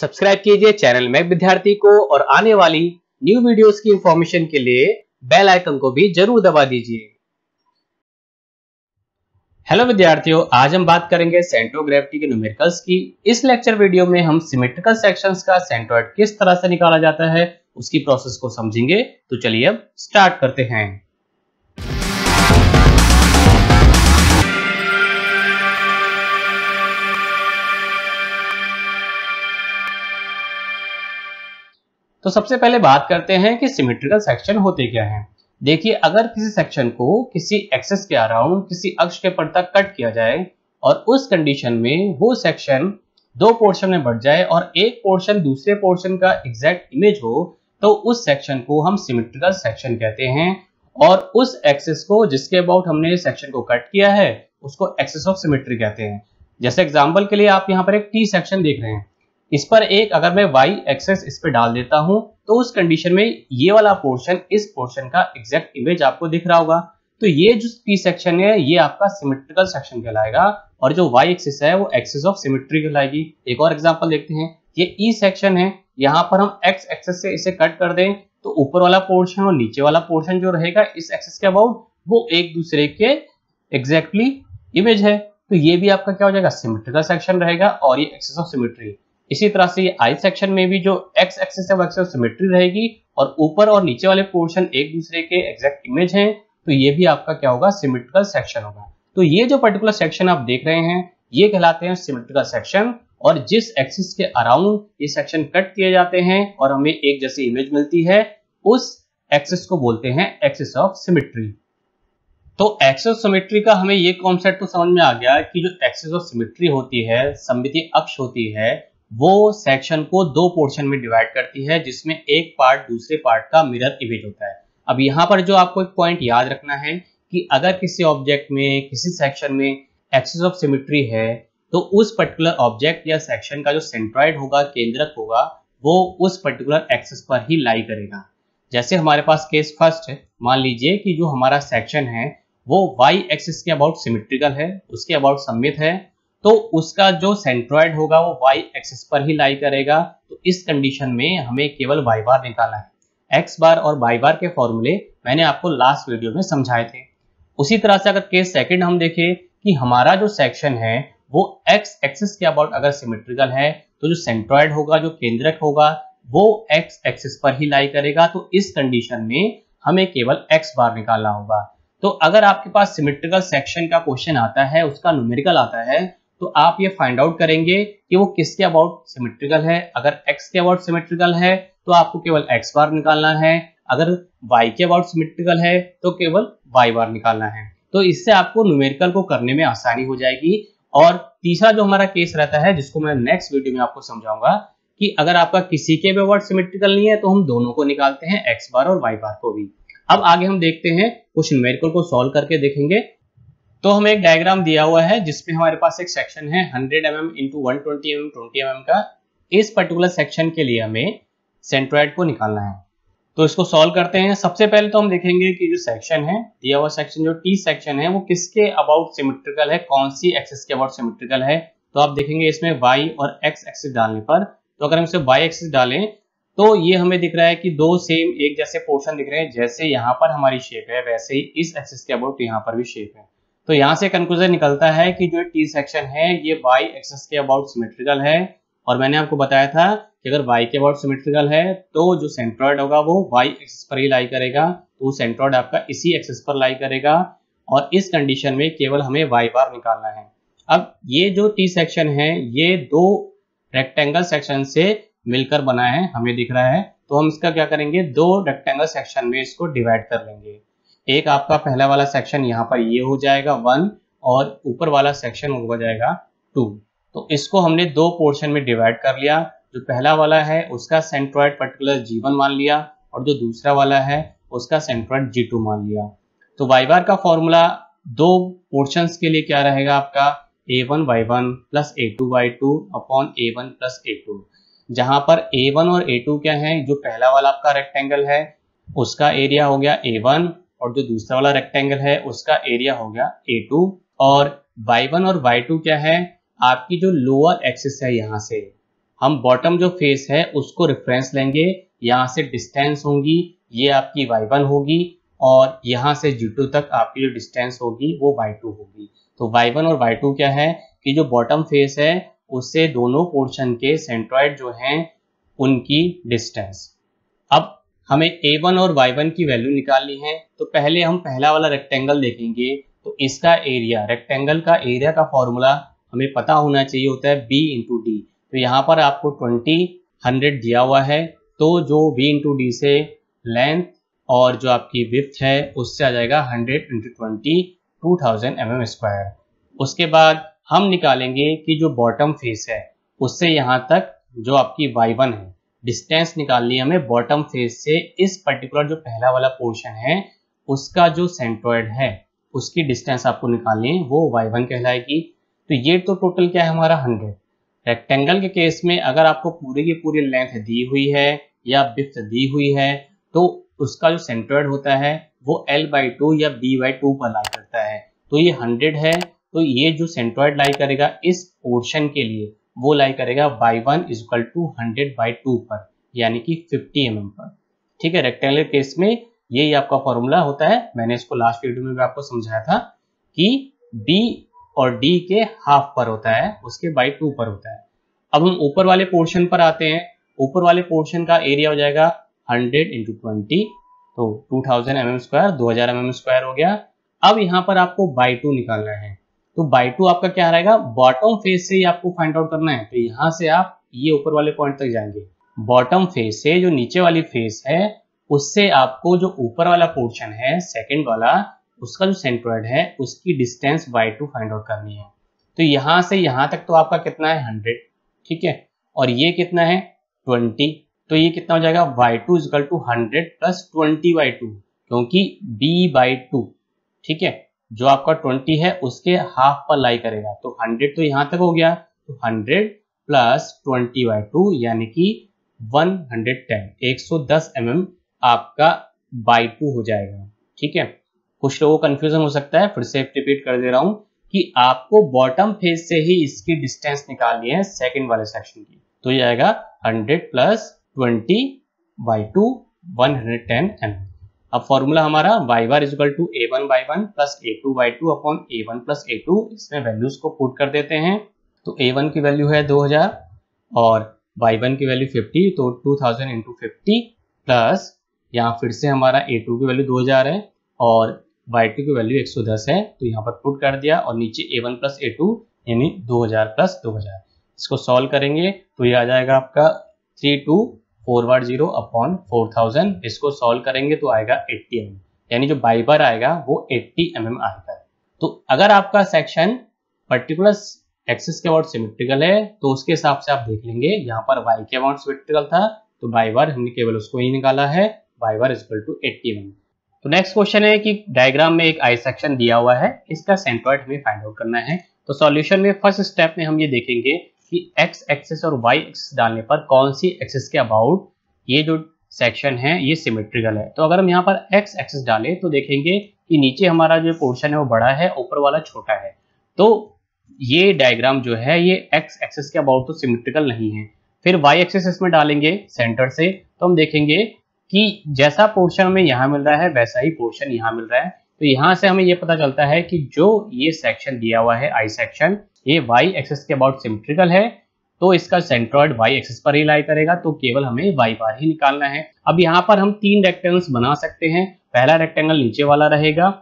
Subscribe कीजिए channel में विद्यार्थी को और आने वाली न्यू वीडियोस की इंफॉर्मेशन के लिए बेल आइकन को भी ज़रूर दबा दीजिए। हेलो विद्यार्थियों, आज हम बात करेंगे सेंट्रोग्रेविटी के न्यूमेरिकल्स की। इस लेक्चर वीडियो में हम सिमेट्रिकल सेक्शंस का सेंट्रोइड किस तरह से निकाला जाता है, उसकी प्रोसेस को समझेंगे। तो चलिए अब स्टार्ट करते हैं। तो सबसे पहले बात करते हैं कि सिमेट्रिकल सेक्शन होते क्या हैं। देखिए, अगर किसी सेक्शन को किसी एक्सेस के अराउंड किसी अक्ष के पर तक कट किया जाए और उस कंडीशन में वो सेक्शन दो पोर्शन में बढ़ जाए और एक पोर्शन दूसरे पोर्शन का एग्जैक्ट इमेज हो तो उस सेक्शन को हम सिमेट्रिकल सेक्शन कहते हैं और उस एक्सेस को जिसके अबाउट हमने सेक्शन को कट किया है, उसको एक्सेस ऑफ़ सिमेट्री कहते हैं। जैसे एग्जांपल के लिए आप यहाँ पर एक टी सेक्शन देख रहे हैं। इस पर एक अगर मैं y एक्सेस इस पे डाल देता हूँ तो उस कंडीशन में ये वाला पोर्शन इस पोर्शन का एग्जैक्ट इमेज आपको दिख रहा होगा। तो ये जो पी सेक्शन है, ये आपका सिमेट्रिकल सेक्शन कहलाएगा और जो y एक्सिस है, वो एक्सिस ऑफ़ सिमेट्री कहलाएगी। एक और एग्जांपल देखते हैं। ये ई e सेक्शन है, यहाँ पर हम x एक्सेस से इसे कट कर दें तो ऊपर वाला पोर्शन और नीचे वाला पोर्शन जो रहेगा, इस एक्सेस के अबाउट वो एक दूसरे के एग्जैक्टली exactly इमेज है। तो ये भी आपका क्या हो जाएगा? सिमेट्रिकल सेक्शन रहेगा और ये एक्सेस ऑफ़ सिमेट्री इसी तरह से आई सेक्शन में भी जो एक्स एक्सिस है, वो एक्सिस सिमेट्री रहेगी और ऊपर और नीचे वाले पोर्शन एक दूसरे के एग्जैक्ट इमेज हैं तो ये भी आपका क्या होगा? सिमेट्रिकल सेक्शन होगा। तो ये जो पर्टिकुलर सेक्शन आप देख रहे हैं, ये कहलाते हैं सिमेट्रिकल सेक्शन और जिस एक्सिस के अराउंड ये सेक्शन कट किए जाते हैं और हमें एक जैसी इमेज मिलती है, उस एक्सिस को बोलते हैं एक्सिस ऑफ़ सिमेट्री तो एक्सिस ऑफ़ सिमेट्री का हमें ये कॉन्सेप्ट तो समझ में आ गया कि जो एक्सिस ऑफ़ सिमेट्री होती है सममिति अक्ष होती है वो सेक्शन को दो पोर्शन में डिवाइड करती है, जिसमें एक पार्ट दूसरे पार्ट का मिरर इमेज होता है। अब यहाँ पर जो आपको एक पॉइंट याद रखना है कि अगर किसी ऑब्जेक्ट में, किसी सेक्शन में एक्सिस ऑफ़ सिमेट्री है तो उस पर्टिकुलर ऑब्जेक्ट या सेक्शन का जो सेंट्रॉइड होगा, केंद्रक होगा, वो उस पर्टिकुलर एक्सिस पर ही लाई करेगा। जैसे हमारे पास केस फ़र्स्ट है, मान लीजिए कि जो हमारा सेक्शन है, वो वाई एक्सिस के अबाउट सिमेट्रिकल है, उसके अबाउट सम्मित है तो उसका जो सेंट्रॉइड होगा वो वाई एक्सिस पर ही लाई करेगा। तो इस कंडीशन में हमें केवल वाई बार निकालना है। एक्स बार और वाई बार के फॉर्मूले मैंने आपको लास्ट वीडियो में समझाए थे। उसी तरह से अगर केस सेकंड हम देखें कि हमारा जो सेक्शन है, वो एक्स एक्सिस के अबाउट अगर सिमेट्रिकल है तो जो सेंट्रॉइड होगा, जो केंद्रक होगा, वो एक्स एक्सिस पर ही लाई करेगा। तो इस कंडीशन में हमें केवल एक्स बार निकालना होगा। तो अगर आपके पास सिमेट्रिकल सेक्शन का क्वेश्चन आता है, उसका न्यूमेरिकल आता है तो आप ये फाइंड आउट करेंगे कि वो किसके अबाउट सिमेट्रिकल है। अगर x के अबाउट सिमेट्रिकल है तो आपको केवल x बार निकालना है। अगर y के अबाउट सिमेट्रिकल है तो केवल y बार निकालना है। तो इससे आपको न्यूमेरिकल को करने में आसानी हो जाएगी। और तीसरा जो हमारा केस रहता है, जिसको मैं नेक्स्ट वीडियो में आपको समझाऊँगा, कि अगर आपका किसी के भी अबाउट सिमेट्रिकल नहीं है तो हम दोनों को निकालते हैं एक्स बार और वाई बार को भी। अब आगे हम देखते हैं, कुछ न्यूमेरिकल को सॉल्व करके देखेंगे। तो हमें एक डायग्राम दिया हुआ है, जिसमें हमारे पास एक सेक्शन है 100 M M into one twenty M M का। इस पर्टिकुलर सेक्शन के लिए हमें सेंट्रोइड को निकालना है। तो इसको सॉल्व करते हैं। सबसे पहले तो हम देखेंगे कि जो सेक्शन है, दिया हुआ सेक्शन जो टी सेक्शन है, वो किसके अबाउट सिमेट्रिकल है, कौन सी एक्सिस के अबाउट सिमेट्रिकल है? तो आप देखेंगे इसमें वाई और एक्स एक्सिस डालने पर। तो अगर हम इसे वाई एक्सिस डालें तो ये हमें दिख रहा है कि दो सेम एक जैसे पोर्शन दिख रहे हैं, जैसे यहाँ पर हमारी शेप है, वैसे ही इस एक्सिस के अबाउट यहाँ पर भी शेप है। तो यहाँ से कंक्लूजन निकलता है कि जो टी सेक्शन है, ये वाई एक्सेस के अबाउट सिमेट्रिकल है। और मैंने आपको बताया था कि अगर वाई के अबाउट सिमेट्रिकल है तो जो सेंट्रॉइड होगा वो वाई एक्सेस पर ही लाई करेगा। तो सेंट्रॉइड आपका इसी एक्सेस पर लाई करेगा। और इस कंडीशन में केवल हमें वाई बार निकालना है। अब ये जो टी सेक्शन है, ये दो रेक्टेंगल सेक्शन से मिलकर बना है, हमें दिख रहा है। तो हम इसका क्या करेंगे? दो रेक्टेंगल सेक्शन में इसको डिवाइड कर लेंगे। एक आपका पहला वाला सेक्शन यहाँ पर ये हो जाएगा वन और ऊपर वाला सेक्शन हो जाएगा टू तो इसको हमने दो पोर्शन में डिवाइड कर लिया। जो पहला वाला है, उसका सेंट्रॉइड पर्टिकुलर जी वन मान लिया और जो दूसरा वाला है, उसका सेंट्रॉइड जी टू मान लिया। तो वाई बार का फॉर्मूला दो पोर्शन के लिए क्या रहेगा आपका? A one Y one plus A two Y two upon A one plus A two जहाँ पर ए वन और ए टू क्या है? जो पहला वाला आपका रेक्टेंगल है, उसका एरिया हो गया ए वन और जो दूसरा वाला रेक्टेंगल है, उसका एरिया हो गया ए टू और y1 और y2 क्या है? आपकी जो लोअर एक्सिस है यहाँ से। हम बॉटम जो फेस है, उसको रेफरेंस लेंगे। यहाँ से डिस्टेंस होगी, ये आपकी y1 होगी और यहाँ से G2 तक आपकी जो डिस्टेंस होगी, वो y2 होगी। तो y1 और y2 क्या है? कि जो बॉटम फेस है, उससे दोनों पोर्शन के सेंट्रॉइड जो हैं, उनकी डिस्टेंस अब हमें a1 और y1 की वैल्यू निकालनी है तो पहले हम पहला वाला रेक्टेंगल देखेंगे। तो इसका एरिया रेक्टेंगल का एरिया का फॉर्मूला हमें पता होना चाहिए होता है b इंटू डी तो यहाँ पर आपको 20 100 दिया हुआ है। तो जो b इंटू डी से लेंथ और जो आपकी विथ है, उससे आ जाएगा 100 into twenty two thousand M M square उसके बाद हम निकालेंगे कि जो बॉटम फेस है, उससे यहाँ तक जो आपकी y1 है। डिस्टेंस निकालनी है हमें बॉटम फेस से। इस पर्टिकुलर जो पहला वाला पोर्शन है, उसका जो सेंट्रॉइड है, उसकी डिस्टेंस आपको निकालनी है, वो y1 कहलाएगी। तो ये तो टोटल क्या है हमारा 100 रेक्टेंगल के केस में अगर आपको पूरी की पूरी लेंथ दी हुई है या बिफ्त दी हुई है तो उसका जो सेंट्रॉइड होता है, वो एल बाई टू या बी बाई टू पर लाई करता है। तो ये 100 है तो ये जो सेंट्रॉइड लाई करेगा इस पोर्शन के लिए वो लाई करेगा Y one is equal to hundred by two पर, यानी कि 50 एम mm पर। ठीक है रेक्टेंगुलर केस में यही आपका फॉर्मूला होता है। मैंने इसको लास्ट वीडियो में भी आपको समझाया था कि बी और डी के हाफ़ पर होता है, उसके बाई टू पर होता है। अब हम ऊपर वाले पोर्शन पर आते हैं। ऊपर वाले पोर्शन का एरिया हो जाएगा 100 इंटू ट्वेंटी तो 2000 थाउज़ेंड एम एम स्क्वायर दो हज़ार एम एम स्क्वायर हो गया। अब यहाँ पर आपको बाई टू निकालना है। तो बाई टू आपका क्या रहेगा? बॉटम फेस से ही आपको फाइंड आउट करना है तो यहाँ से आप ये ऊपर वाले पॉइंट तक जाएँगे। बॉटम फेस से जो नीचे वाली फेस है, उससे आपको जो ऊपर वाला पोर्शन है सेकेंड वाला, उसका जो सेंट्रॉइड है, उसकी distance Y two find out करनी है। तो यहाँ से यहाँ तक तो आपका कितना है? हंड्रेड ठीक है? और ये कितना है? ट्वेंटी तो ये कितना हो जाएगा? Y two equal to hundred plus twenty by two क्योंकि बी बाई टू ठीक है? जो आपका ट्वेंटी है, उसके हाफ़ पर लाई करेगा। तो हंड्रेड तो यहाँ तक हो गया। तो hundred plus twenty by two यानी कि वन हंड्रेड टेन एक सौ दस एम mm आपका बाई टू हो जाएगा। ठीक है? कुछ लोगों को कंफ्यूजन हो सकता है। फिर से रिपीट कर दे रहा हूँ कि आपको बॉटम फेस से ही इसकी डिस्टेंस निकालनी है सेकंड वाले सेक्शन की। तो ये आएगा 100 plus twenty by two one hundred ten M अब फॉर्मूला हमारा Y bar equal to A one Y one plus A two Y two upon A one plus A two इसमें वैल्यूज़ को put कर देते हैं। तो ए वन की value है 2000 और वाई वन की वैल्यू 50 तो 2000 थाउज़ेंड इंटू फिफ्टी प्लस यहाँ फिर से हमारा ए टू की वैल्यू 2000 है और वाई टू की वैल्यू 110 है तो यहाँ पर पुट कर दिया और नीचे A one plus A two यानी 2000 प्लस 2000 इसको सॉल्व करेंगे तो ये आ जाएगा आपका three two forward zero upon four thousand, इसको सॉल्व करेंगे तो आएगा एट्टी एम, यानी जो बाई बार आएगा वो एट्टी एम mm आएगा। तो अगर आपका सेक्शन पर्टिकुलर एक्सिस के अबाउट सिमेट्रिकल है तो उसके हिसाब से आप देख लेंगे, यहाँ पर वाई के अबाउट सिमेट्रिकल था तो बाई बार हमने केवल उसको ही निकाला है y bar equal to eighty m तो नेक्स्ट क्वेश्चन है कि डायग्राम में एक आई सेक्शन दिया हुआ है, इसका सेंट्रॉइड हमें फाइंड आउट करना है। तो सॉल्यूशन में फ़र्स्ट स्टेप में हम ये देखेंगे कि एक्स एक्सेस और वाई एक्सिस डालने पर कौन सी एक्सेस के अबाउट ये जो सेक्शन है, ये सिमेट्रिकल है। तो अगर हम यहाँ पर एक्स एक्सिस डालें तो देखेंगे कि नीचे हमारा जो पोर्शन है, वो बड़ा है, ऊपर वाला छोटा है। तो ये डायग्राम जो है, ये एक्स एक्सिस के अबाउट तो सिमेट्रिकल नहीं है। फिर वाई एक्सेस इसमें डालेंगे सेंटर से। तो हम देखेंगे कि जैसा पोर्शन हमें यहाँ मिल रहा है, वैसा ही पोर्शन यहाँ मिल रहा है। तो यहाँ से हमें ये पता चलता है कि जो ये सेक्शन दिया हुआ है आई सेक्शन ये वाई एक्सेस के अबाउट सिमेट्रिकल है तो इसका सेंट्रॉइड वाई एक्सेस पर ही लाई करेगा तो केवल हमें वाई बार ही निकालना है। अब यहाँ पर हम तीन रेक्टेंगल्स बना सकते हैं। पहला रेक्टेंगल नीचे वाला रहेगा,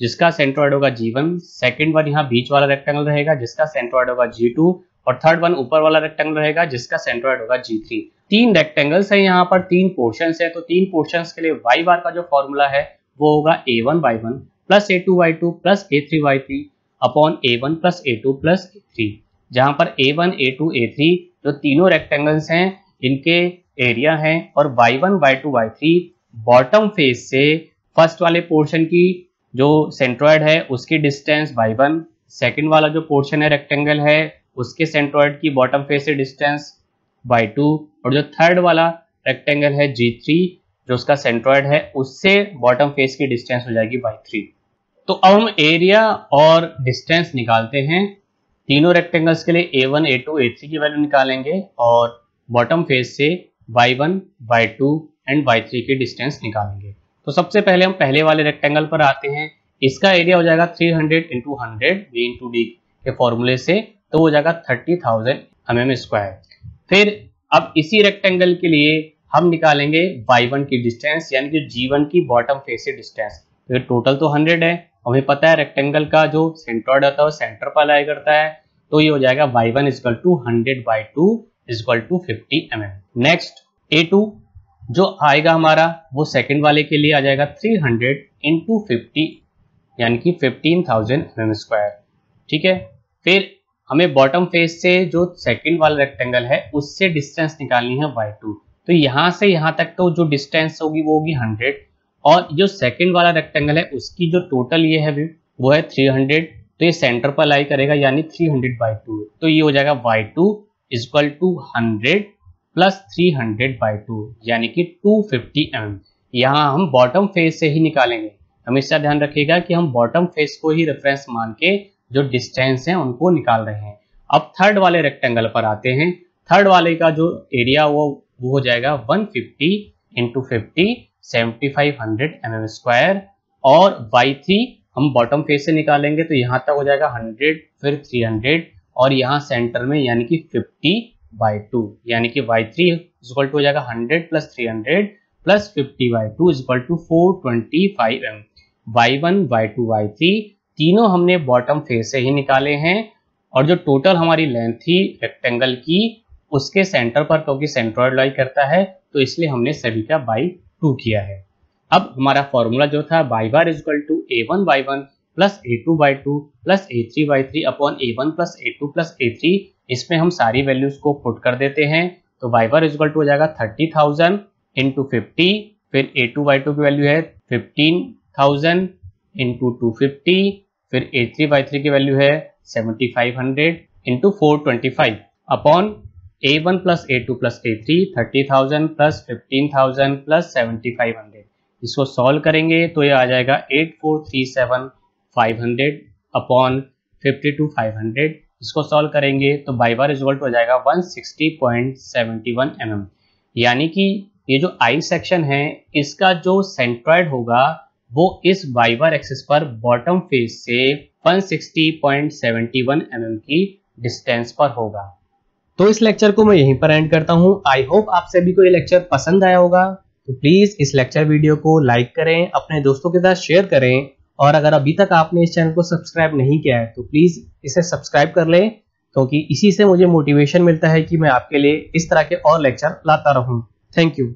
जिसका सेंट्रॉइड होगा जी वन सेकेंड वन यहाँ बीच वाला रेक्टेंगल रहेगा, जिसका सेंट्रॉइड होगा जी टू और थर्ड वन ऊपर वाला रेक्टेंगल रहेगा, जिसका सेंट्रॉइड होगा जी थ्री तीन रेक्टेंगल्स है यहाँ पर, तीन पोर्शन है तो तीन पोर्शन के लिए वाई बार का जो फॉर्मूला है, वो होगा a one y one plus a two y two plus a three y three upon a one plus a two plus three जहाँ पर a one a two a three जो तीनों रेक्टेंगल्स हैं, इनके एरिया है और y one y two y three bottom face से first वाले पोर्शन की जो सेंट्रॉयड है, उसकी डिस्टेंस वाई वन सेकेंड वाला जो पोर्शन है रेक्टेंगल है, उसके सेंट्रॉयड की बॉटम फेस से डिस्टेंस बाई टू और जो थर्ड वाला रेक्टेंगल है जी थ्री जो उसका सेंट्रॉयड है, उससे बॉटम फेस की डिस्टेंस हो जाएगी बाई थ्री तो अब हम एरिया और डिस्टेंस निकालते हैं। तीनों रेक्टेंगल्स के लिए a one a two a three की वैल्यू निकालेंगे और बॉटम फेस से y1, y2 and y three की डिस्टेंस निकालेंगे। तो सबसे पहले हम पहले वाले रेक्टेंगल पर आते हैं। इसका एरिया हो जाएगा 300 hundred into hundred b into d के फॉर्मूले से तो हो जाएगा thirty thousand m m square फिर अब इसी रेक्टेंगल के लिए हम निकालेंगे वाई वन की डिस्टेंस यानी कि g1 की बॉटम फेस से डिस्टेंस तो टोटल तो 100 है। हमें पता है रेक्टेंगल का जो सेंट्रॉइड होता है, वो सेंटर पर लाई करता है तो ये हो जाएगा y1 one equal to hundred by two equal to fifty m m next a2 जो आएगा हमारा, वो सेकंड वाले के लिए आ जाएगा थ्री हंड्रेड इंटू फिफ्टी यानी कि fifteen thousand m m square ठीक है? फिर हमें बॉटम फेस से जो सेकंड वाला रेक्टेंगल है, उससे डिस्टेंस निकालनी है वाई टू तो यहाँ से यहाँ तक तो जो डिस्टेंस होगी, वो होगी 100 और जो सेकंड वाला रेक्टेंगल है, उसकी जो टोटल ये है वो है 300 तो ये सेंटर पर लाई करेगा, यानी 300 हंड्रेड बाई टू तो ये हो जाएगा y2 two equal to hundred plus three hundred by two यानी कि 250 फिफ्टी एम यहाँ हम बॉटम फेस से ही निकालेंगे। हमेशा ध्यान रखिएगा कि हम बॉटम फेस को ही रेफरेंस मान के जो डिस्टेंस है, उनको निकाल रहे हैं। अब थर्ड वाले रेक्टेंगल पर आते हैं। थर्ड वाले का जो एरिया वो वो हो जाएगा 150 fifty into fifty seventy five hundred square और y3 हम बॉटम फेस से निकालेंगे तो यहाँ तक हो जाएगा 100 फिर 300 और यहाँ सेंटर में यानी कि 50 बाई टू, यानी कि y3 थ्री इक्वल टू हो जाएगा 100 plus three hundred plus fifty by two equal to four twenty five m y one y two y three तीनों हमने बॉटम फेस से ही निकाले हैं और जो टोटल हमारी लेंथ थी रेक्टेंगल की, उसके सेंटर पर क्योंकि सेंट्रॉइड लाई करता है तो इसलिए हमने सभी का बाई टू किया है। अब हमारा फॉर्मूला जो था y bar equal to a one y one plus a two y two plus a three y three upon a one plus a two plus a three इसमें हम सारी वैल्यूज़ को पुट कर देते हैं। तो बाई बार इजक्वल टू हो जाएगा थर्टी थाउज़ेंड इंटू फिफ्टी फिर ए टू बाई टू की वैल्यू है fifteen thousand into two fifty फिर ए थ्री बाई थ्री की वैल्यू है seventy five hundred into four twenty five upon a one plus a two plus a three thirty thousand plus fifteen thousand plus seventy five hundred इसको solve करेंगे तो ये आ जाएगा eight four three seven five hundred upon fifty two five hundred इसको solve करेंगे तो by bar result हो जाएगा one sixty point seventy one m m यानी कि ये जो आई सेक्शन है, इसका जो सेंट्रॉइड होगा, वो इस वाइवर एक्सिस पर बॉटम फेस से 160.71 mm की डिस्टेंस पर होगा। तो इस लेक्चर को मैं यहीं पर एंड करता हूँ। आई होप आप सभी को ये लेक्चर पसंद आया होगा। तो प्लीज़ इस लेक्चर वीडियो को लाइक करें, अपने दोस्तों के साथ शेयर करें। और अगर अभी तक आपने इस चैनल को सब्सक्राइब नहीं किया है तो प्लीज़ इसे सब्सक्राइब कर लें, क्योंकि इसी से मुझे मोटिवेशन मिलता है कि मैं आपके लिए इस तरह के और लेक्चर लाता रहूँ। Thank you